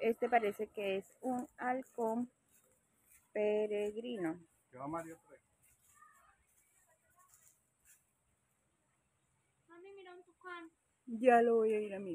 Este parece que es un halcón peregrino. ¿Qué va Mario por ahí? Ya lo voy a ir a mirar.